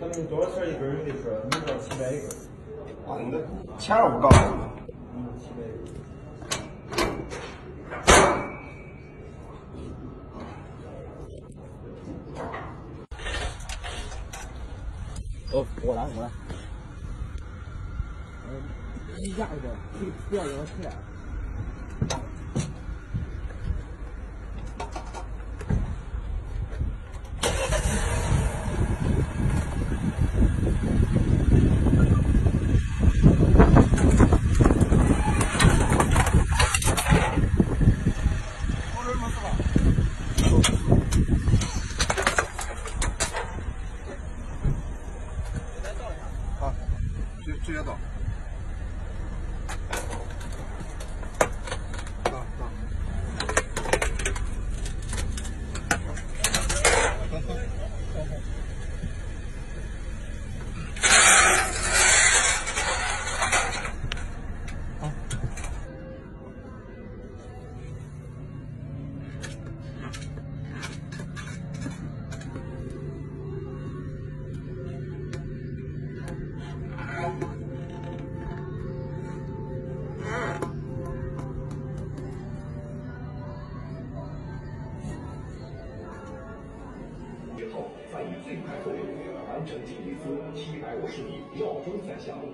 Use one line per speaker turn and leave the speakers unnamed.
他们多少钱一根儿？有的说，你说七百一根儿。
啊，那钱我不告诉你。
嗯，七百一根儿。
哦，我来我来。嗯，你压一个，不要让它起来。
直直接倒。
以最快速度完成吉尼斯七百五十米绕桩赛项目。